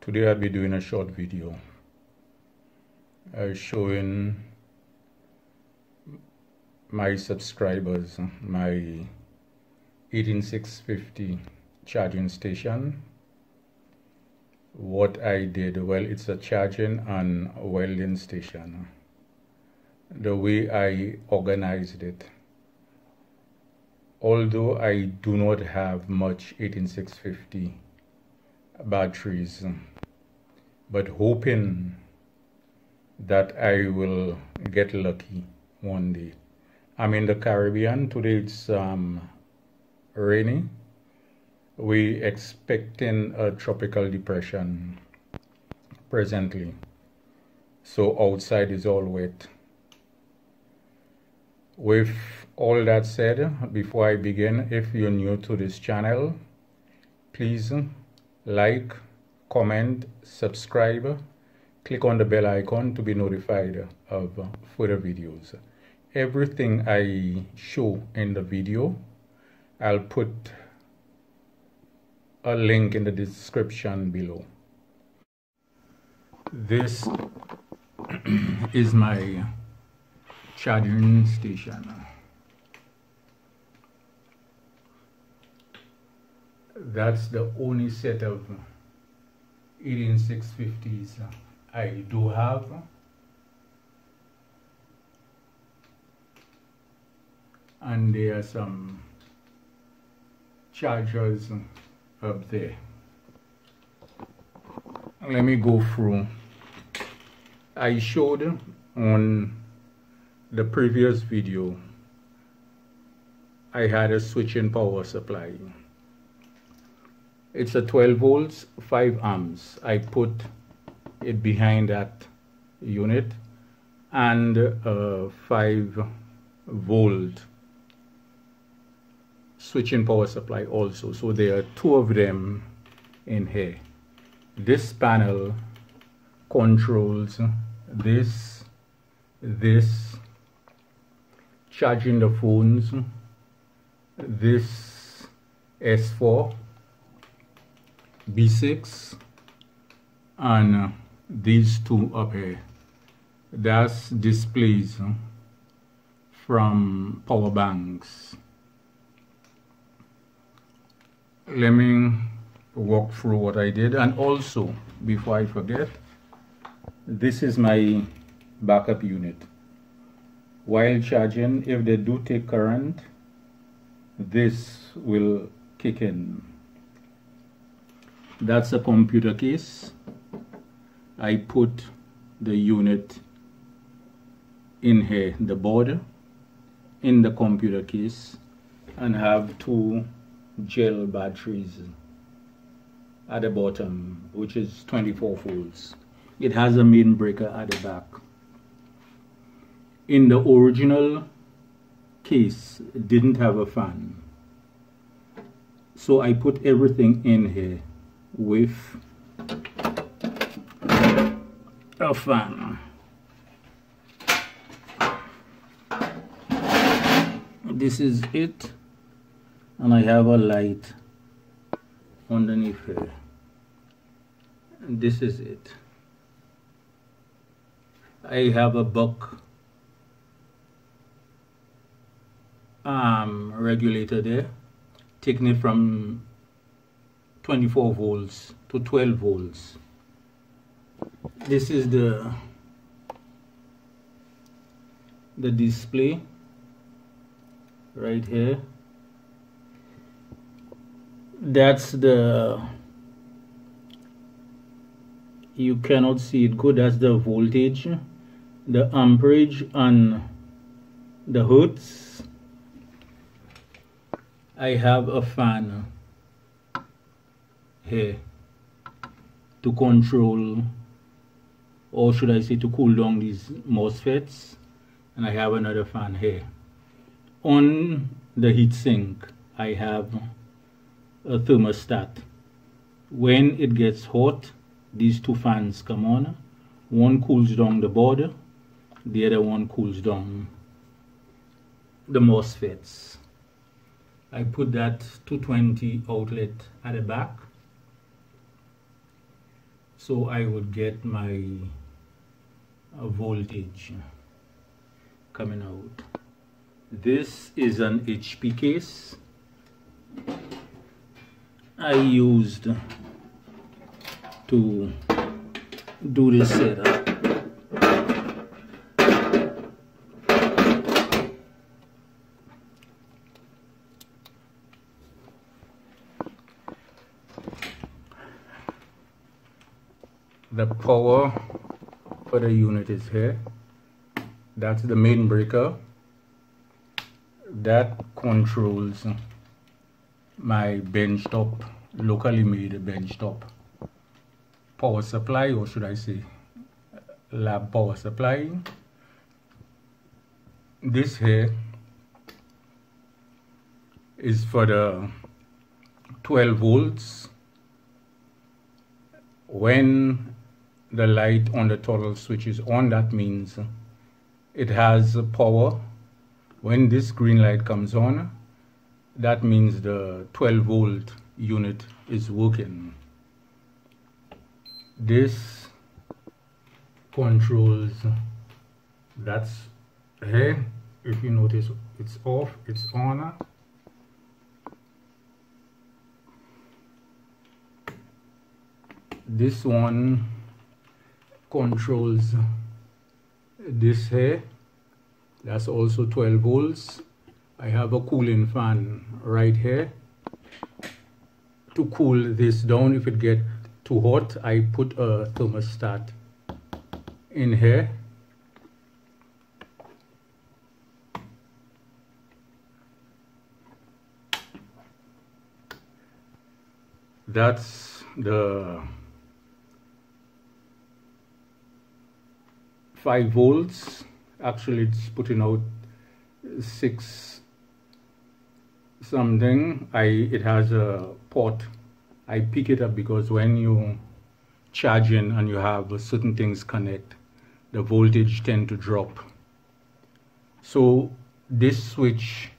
Today I'll be doing a short video. Uh, showing my subscribers my 18650 charging station what I did. Well it's a charging and welding station. The way I organized it although I do not have much 18650 batteries but hoping that I will get lucky one day. I'm in the Caribbean. Today it's um, rainy. We expecting a tropical depression presently. So outside is all wet. With all that said before i begin if you're new to this channel please like comment subscribe click on the bell icon to be notified of further videos everything i show in the video i'll put a link in the description below. This is my charging station. That's the only set of 18650s I do have. And there are some chargers up there. Let me go through. I showed on the previous video I had a switching power supply it's a 12 volts 5 amps. I put it behind that unit and a 5 volt switching power supply also. So there are two of them in here. This panel controls this this charging the phones this S4 B6 and uh, these two up here. That's displays from power banks. Let me walk through what I did and also before I forget this is my backup unit. While charging if they do take current this will kick in that's a computer case. I put the unit in here the board in the computer case and have two gel batteries at the bottom which is 24 volts. It has a main breaker at the back. In the original case didn't have a fan. So I put everything in here with a fan this is it and I have a light underneath here. And this is it. I have a buck um, regulator there taking it from 24 volts to 12 volts. This is the the display right here. That's the you cannot see it good. As the voltage the amperage and the hertz. I have a fan here to control or should I say to cool down these MOSFETs and I have another fan here on the heatsink I have a thermostat. When it gets hot, these two fans come on. One cools down the board, the other one cools down the MOSFETs. I put that 220 outlet at the back so I would get my uh, voltage coming out. This is an HP case. I used to do this setup the power for the unit is here. That's the main breaker that controls my bench top locally made bench top. Power supply or should I say lab power supply. This here is for the 12 volts. When the light on the toggle switch is on that means it has power. When this green light comes on that means the 12 volt unit is working. This controls that's here if you notice it's off it's on. This one controls this here. That's also 12 volts. I have a cooling fan right here. To cool this down if it get too hot I put a thermostat in here. That's the 5 volts. Actually it's putting out 6 something. I it has a port. I pick it up because when you charging and you have certain things connect the voltage tend to drop. So this switch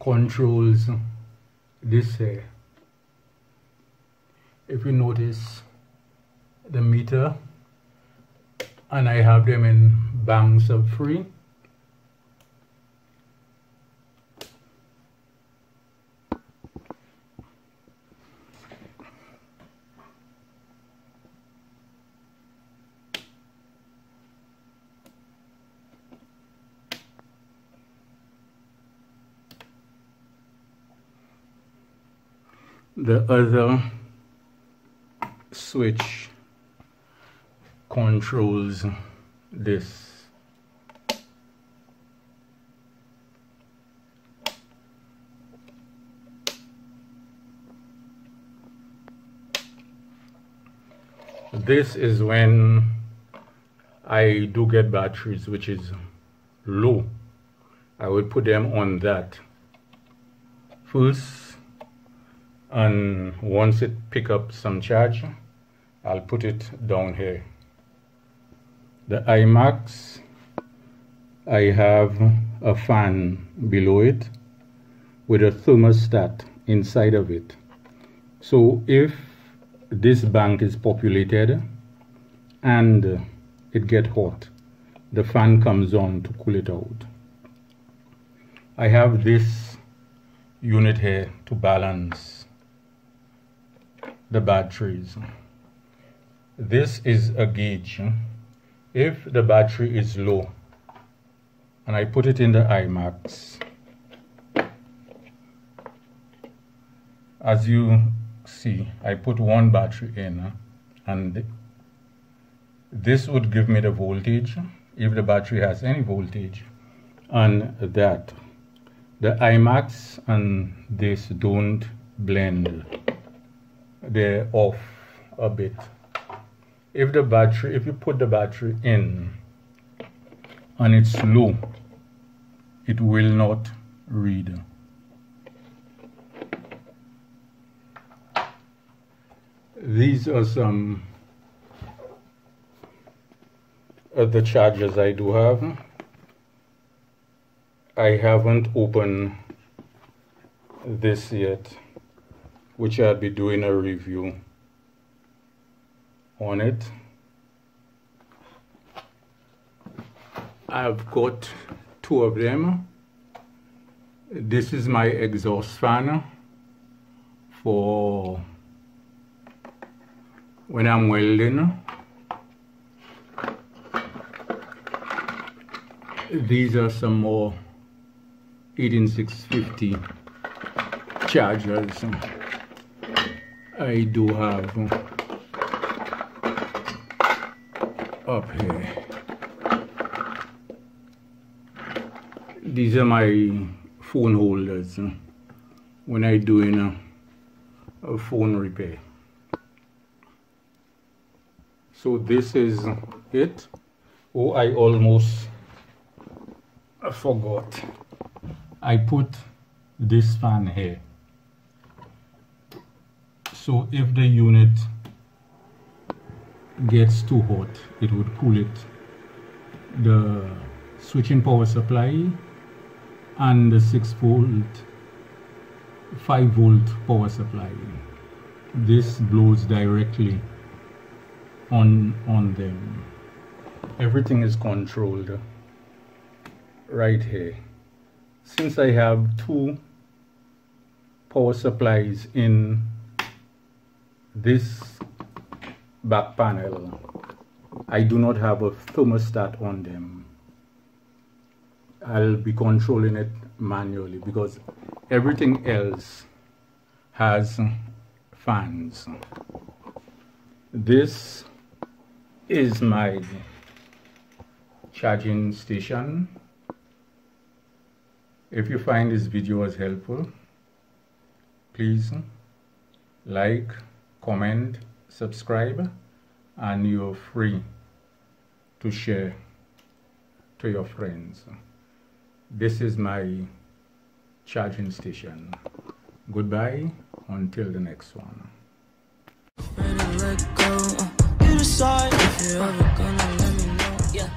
controls this here. If you notice the meter and I have them in banks of three. The other switch controls this. This is when I do get batteries which is low. I will put them on that first and once it pick up some charge I'll put it down here the iMax I have a fan below it with a thermostat inside of it. So if this bank is populated and it get hot the fan comes on to cool it out. I have this unit here to balance the batteries. This is a gauge if the battery is low and I put it in the iMax as you see I put one battery in and this would give me the voltage if the battery has any voltage and that. The iMax and this don't blend. They're off a bit if the battery if you put the battery in and it's low it will not read. These are some of the chargers I do have. I haven't opened this yet which I'll be doing a review on it. I've got two of them. This is my exhaust fan for when I'm welding. These are some more 18650 chargers I do have up here. These are my phone holders when I doing a, a phone repair. So this is it. Oh, I almost forgot. I put this fan here. So if the unit gets too hot, it would cool it. The switching power supply and the 6 volt 5 volt power supply. This blows directly on on them. Everything is controlled right here. Since I have two power supplies in this back panel I do not have a thermostat on them. I'll be controlling it manually because everything else has fans. This is my charging station. If you find this video was helpful please like comment subscribe and you're free to share to your friends. This is my charging station. Goodbye until the next one. You decide if you're ever gonna let me know. Yeah,